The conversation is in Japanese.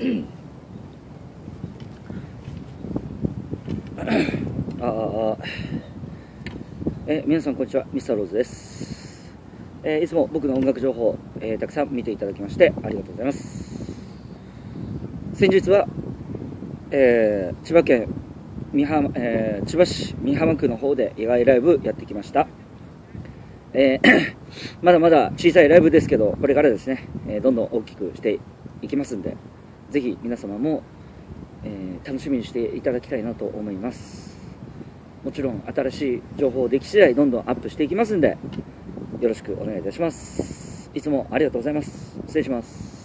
ああえ皆さんこんにちは。ミスターローズです、えーいつも僕の音楽情報、えーたくさん見ていただきましてありがとうございます。先日は、えー千葉県美浜、えー千葉市美浜区の方で野外ライブやってきました。えーまだまだ小さいライブですけどこれからですね、えーどんどん大きくしていきますんでぜひ皆様も、えー楽しみにしていただきたいなと思います。もちろん新しい情報でき次第どんどんアップしていきますんでよろしくお願いいたします。いつもありがとうございます。失礼します。